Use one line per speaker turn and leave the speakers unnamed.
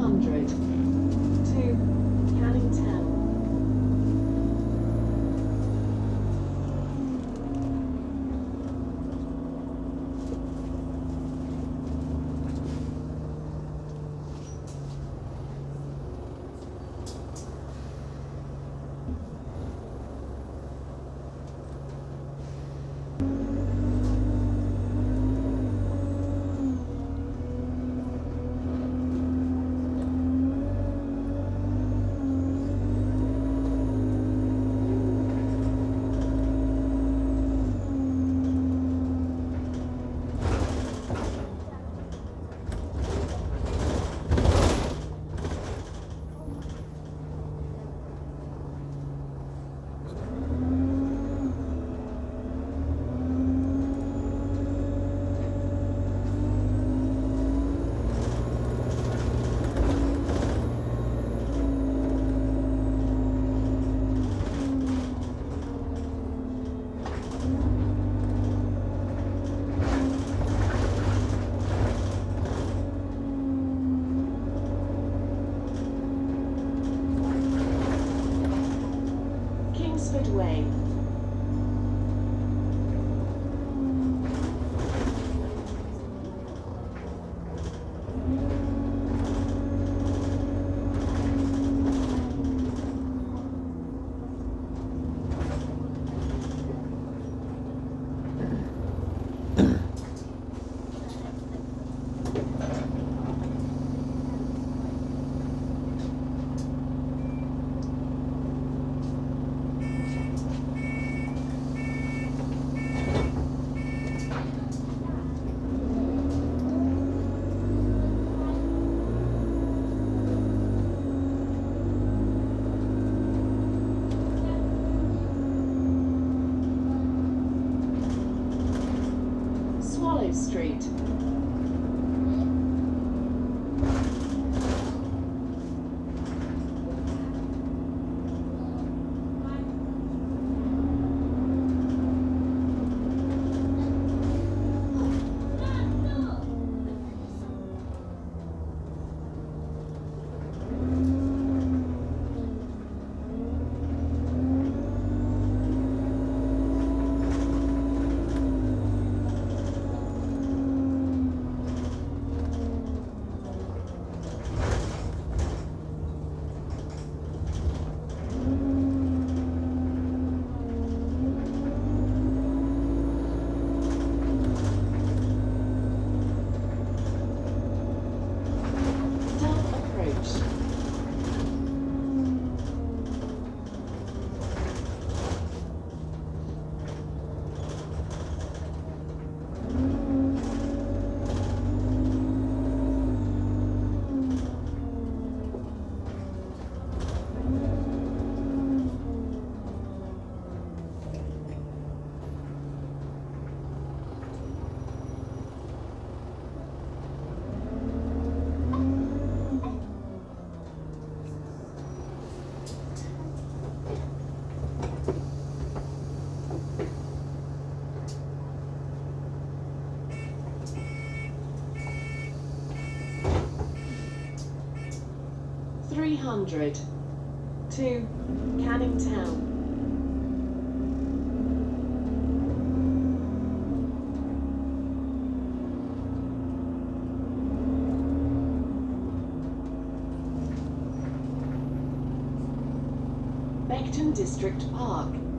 Hundred two. Street. 300 to Canning Town. Beckton District Park.